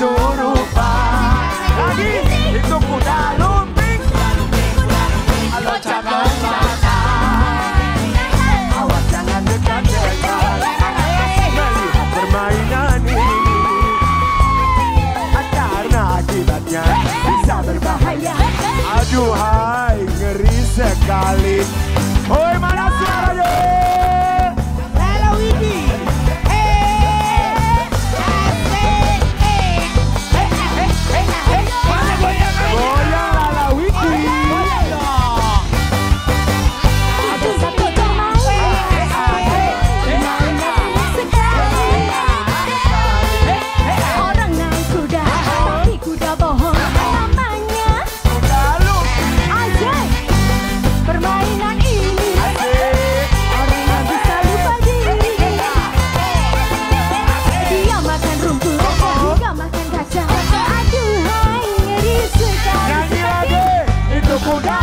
soru Buddha.